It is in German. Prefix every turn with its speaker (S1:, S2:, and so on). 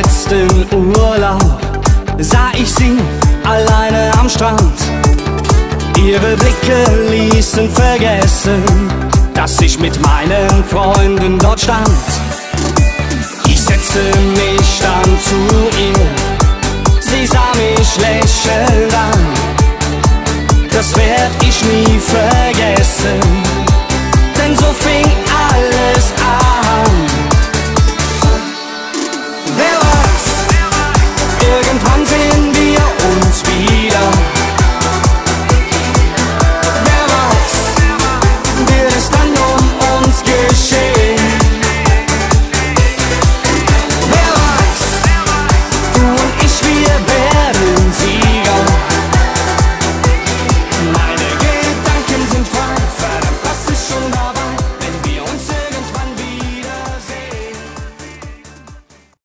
S1: meinem letzten Urlaub sah ich sie alleine am Strand. Ihre Blicke ließen vergessen, dass ich mit meinen Freunden dort stand. Ich setzte mich dann zu ihr, sie sah mich lächelnd an. Das werd ich nie vergessen,